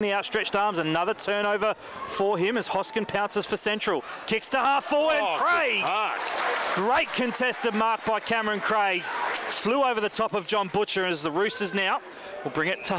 The outstretched arms, another turnover for him as Hoskin pounces for Central. Kicks to half forward, Oh, Craig. Great contested mark by Cameron Craig. Flew over the top of John Butcher as the Roosters now will bring it to